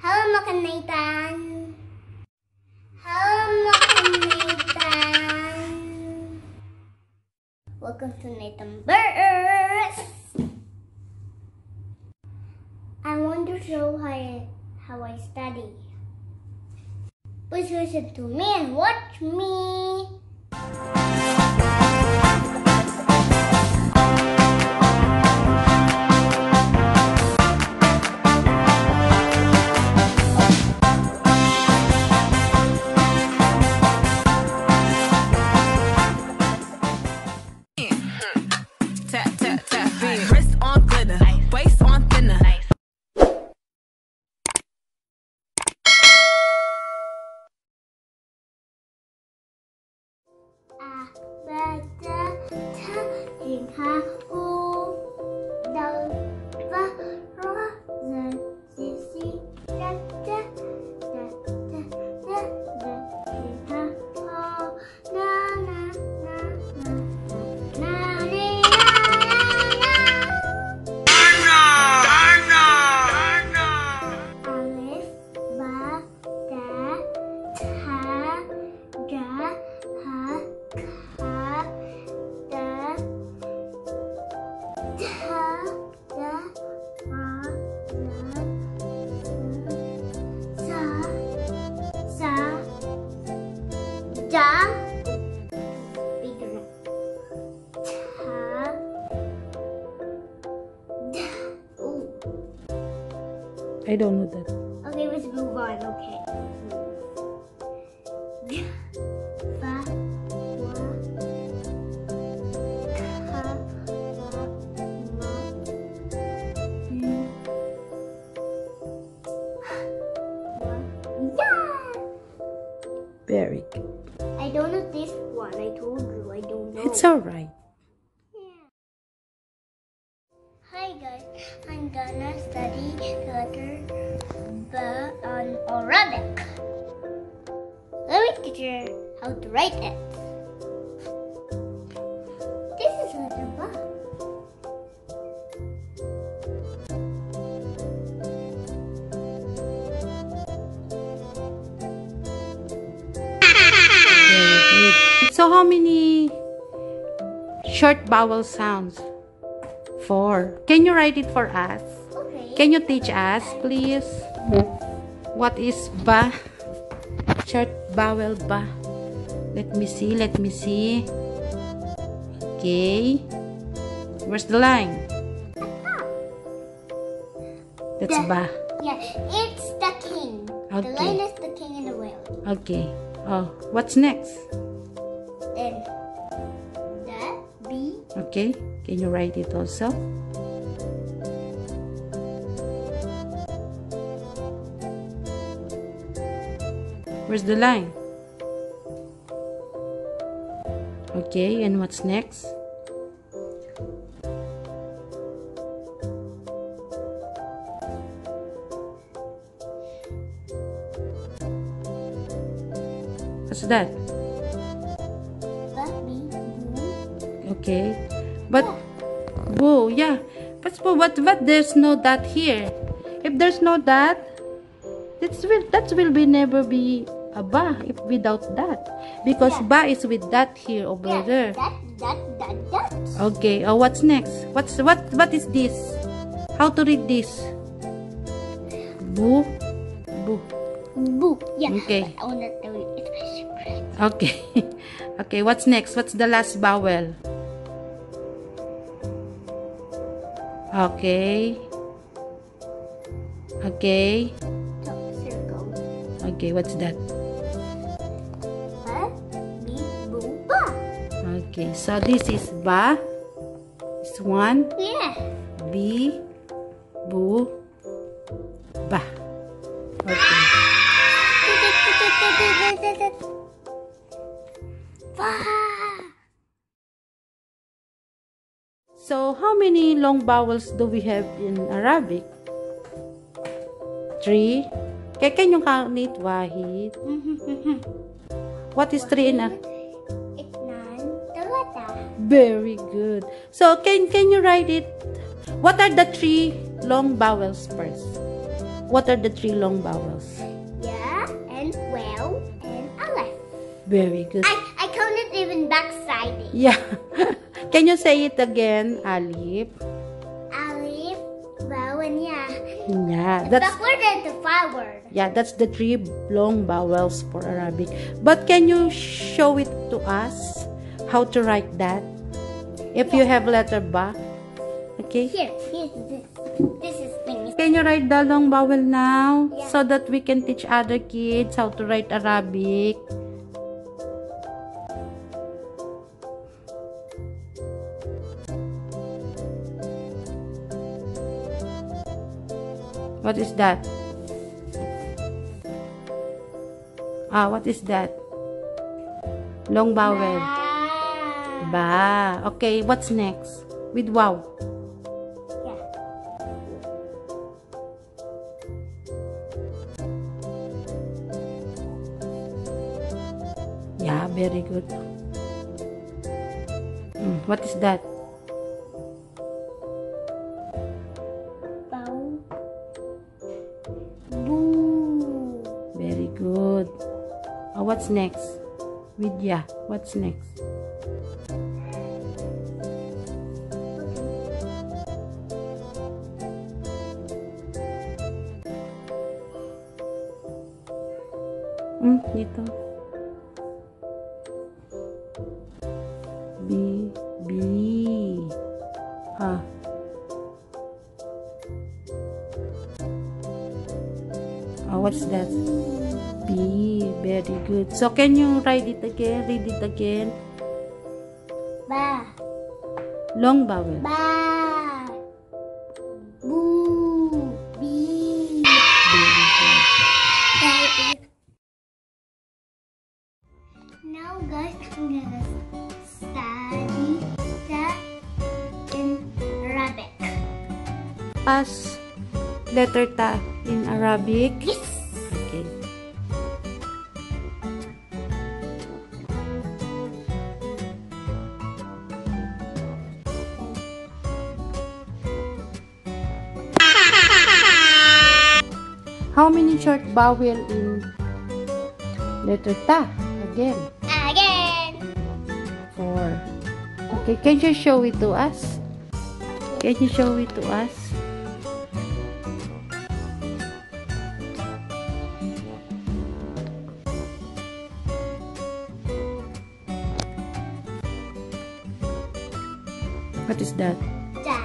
Hello mga Nathan. Hello mga Nathan. Welcome to Nathan-Verse. I want to show how I, how I study. Please listen to me and watch me. สินค้าอู้ It's alright. Hi guys, I'm gonna study letter B on Arabic. Let me teach you how to write it. Short vowel sounds? Four. Can you write it for us? Okay. Can you teach us, please? What is ba? Short vowel ba? Let me see, let me see. Okay. Where's the line? That's The- ba. Yeah, it's the king. The Okay. lion is the king and the whale. Okay. Oh, what's next? Okay. Can you write it also? Where's the line? Okay, and what's next? What's that? Okay. But whoa, yeah. But what what there's no dot here. If there's no dot, that's will that will be never be a ba if without that. Because Yeah. ba is with that here over Yeah, there. that that that that. Okay. Oh, what's next? What's what what is this? How to read this? Boo. Boo. Boo. Yeah. Okay. I wanna tell you it's my secret. Okay. okay, what's next? What's the last vowel? Okay. Okay. Circle. Okay, what's that? Ba. Okay, so this is ba. This one. Yeah. B. Bu. Ba. Okay. Ba. So, how many long vowels do we have in Arabic? Three. Kaya can you count it, Wahid? What is three in a... Itnan, talata. Very good. So, can can you write it? What are the three long vowels first? what are the three long vowels? Yeah, and well, and aleph. Very good. I, I counted even backsliding. Yeah. Can you say it again, Alif? Aleph, well, and yeah. Yeah, that's Backward and the forward. yeah, that's the three long vowels for Arabic. But can you show it to us how to write that? If you have letter ba. Okay? Here, here's this. This is things. Can you write the long vowel now Yeah. so that we can teach other kids how to write Arabic? What is that? Ah, what is that? Long vowel. Ba. Okay, what's next? With wow. Yeah. Yeah, very good. Mm, what is that? Good. Oh, what's next? Vidya, what's next? Hmm, dito. B, B. Ah. Oh, what's that? B. Very good. So, can you write it again? Read it again. Ba. Long vowel. Ba. Very good. Now, guys, I'm gonna study that in Arabic. As letter ta in Arabic. Yes. Short vowel in letter ta? Again. Again. Four. Okay, can you show it to us? Can you show it to us? What is that? Da.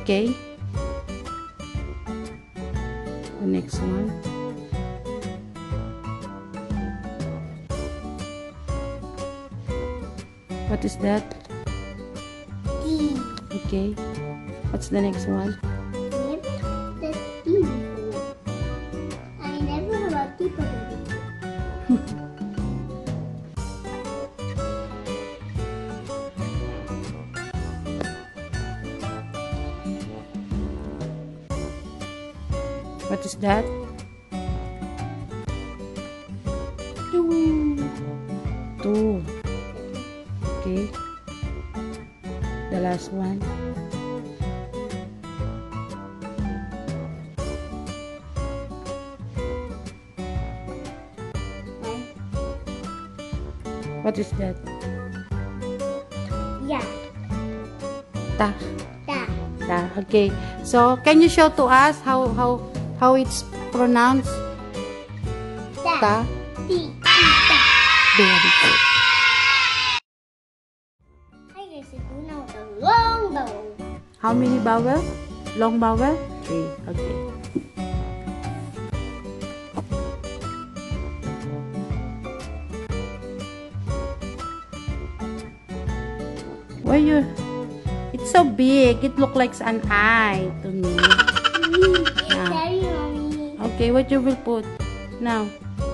Okay. What is that? D. Okay. What's the next one? Never the D before. I never heard about D before. What is that? Two. Two. Okay. The last one. What is that? Yeah. Ta. Da. Ta. Okay. So, can you show to us how how how it's pronounced? Ta. D. Very good. How many vowel? Long vowel? Three. Okay. Why you? It's so big. It look like an eye to me. Mommy. Okay, what you will put now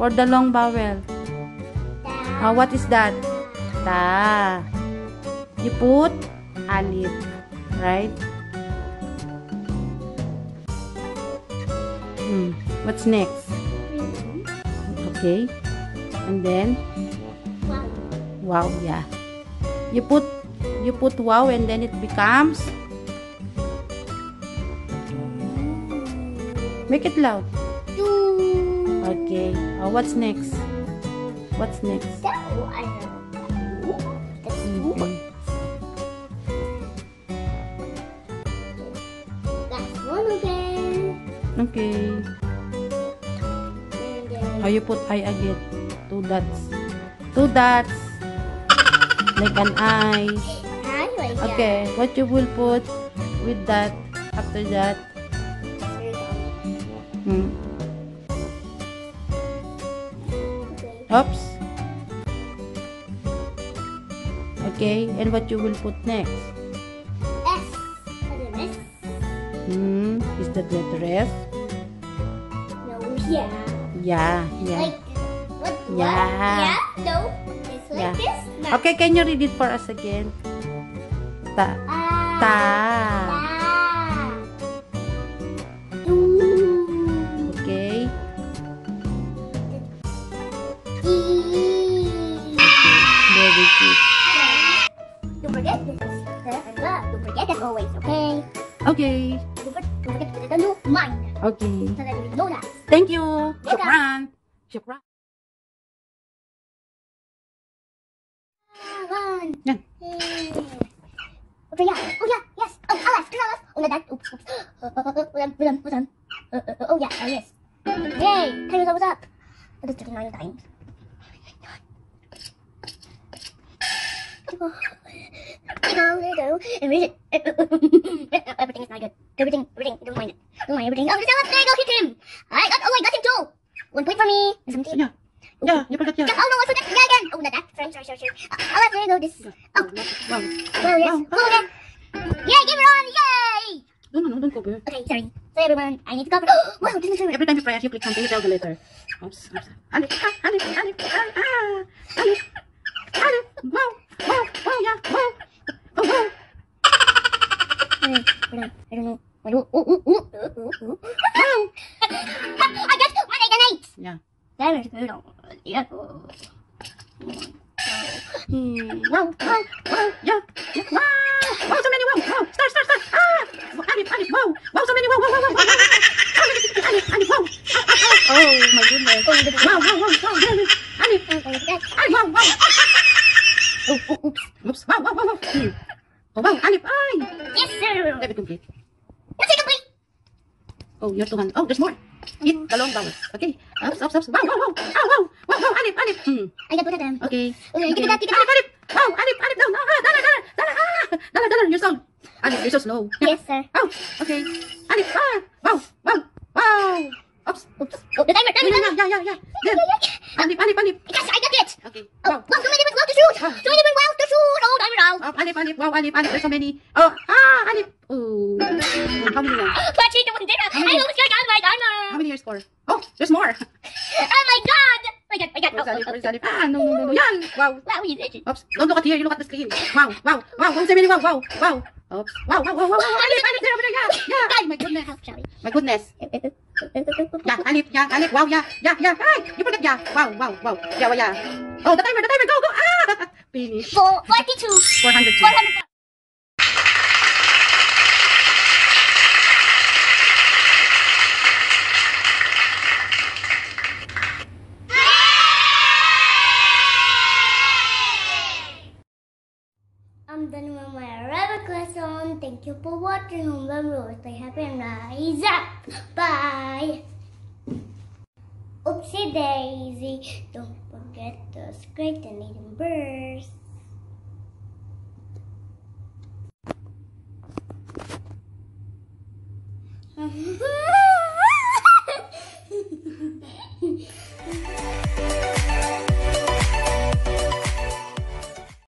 for the long vowel? Uh, what is that? Ta. You put alif, right? Hmm. What's next? Okay. And then Wow. wow, yeah. You put you put wow and then it becomes Make it loud. Okay. Oh, what's next? What's next? That one. You put eye again? Two dots. Two dots. Like an eye. Okay. What you will put with that after that? Hmm. Oops. Okay. And what you will put next? S. Hmm. Is that letter dress No, yeah. Yeah. Yeah. Like what? what? Yeah. Yeah. No. It's like Yeah. this. No. Okay. Can you read it for us again? Ta. Ah. Ta. Two. Okay. Very good. Don't forget this is the Don't forget as always, okay? Okay. Okay. so that you know that. Thank you. Shukran. Shukran. One. Yan. Okay, yeah. Oh, yeah. Yes. Oh, alas. Turn alas. Oh, no, that. Oops. Oops. Uh, uh, uh, hold on. Hold on. Hold on. Uh, uh, uh, oh, yeah. Oh, yes. Yay. Tell us what's up. That is 39 times. Oh, there you go. And read it. everything is not good. Everything, everything. Don't mind it. Don't mind everything. Oh, there's Alice. There you go. Hit him. I got. Oh, I got him too. One point for me. Something. Yeah. Yeah. You forgot Yeah, oh no, I forgot. Yeah, again. Oh, not that. Sorry, sorry, sorry, sorry. Uh, there you go. This. Oh, Wow. well, yes. Wow. Oh, again. Yay, game on. Yay. No, no, no, don't cover. Okay, sorry. So everyone, I need to cover. wow, this is Every time you press, you click something, you tell the letter. Oops, oops. Alif, ah, alif, alif, ah, ah, alif, alif, wow, wow, wow, yeah, wow, oh, wow. I don't know. Wait, ooh, ooh, ooh, ooh, ooh, ooh. Wow. I got one eight and eight. Yeah. That is good. Yeah. Hmm. Wow, wow, wow, yeah, yeah, wow, wow, so many wow, wow, start, start, start, ah, alif, alif, wow, wow, so many wow, wow, wow, wow, wow, alif, alif, alif, wow, ah, ah, ah. oh my goodness, wow, wow, wow, wow, alif, alif, alif, wow, wow, oh, oh, oops, oops, wow, wow, wow, wow, hmm. oh, wow, alif, ay, Yes, sir. let me complete. Oh, you have two hands. Oh, there's more. Eat the long vowels. Okay. Ups, ups, ups. Wow, wow, wow. Wow, wow. Wow, wow. Alif, alif. Hmm. I got both of them. Okay. Okay, okay. get it back, get it Alif, alif. Wow, alif, alif. No, no. Ah, dala, dala, dala. Ah, dala, dala. You're slow. Alif, you're so slow. Yes, sir. Oh, okay. Alif, ah. Wow, wow, wow. Oops. Oops. Oh, the timer, Yeah, timer, yeah, timer. yeah, yeah, yeah. Yeah. Alif, alif, alif. Yes, I got it. Okay. Oh, Wow. wow, so many different wow to shoot. So many different wow to shoot. Oh, out. Oh, alif, alif. Wow, alif, alif. There's so many. Oh, ah, alif. Oh. How many now? Patchy, the one there. I almost got my timer. How many years score? Oh, there's more. Oh my god! I got, I got. Where's Oh, alif? oh, Where's alif? Ah, no, no, no, no. Yan. Wow. Wow, you did. Oops. Don't look at here. You look at the screen. Wow, wow, wow. Wow, so many wow, wow, wow. Oops. Wow, wow, wow, wow, wow. Alif, alif, there, over there. Yeah, yeah. Ay, my goodness. Oh. My goodness. Yeah, alif, yeah, alif. Wow, yeah, yeah, yeah. Ay, you forget, yeah. Wow, wow, wow. Yeah, wow, yeah. Oh, the timer, the timer. Go, go. Ah, finish. Four, 42. 400. 400. I'm done with my Arabic lesson. Thank you for watching. Remember, stay happy and rise up. Bye. Oopsie daisy. Don't get the scraped and eaten birds. Um.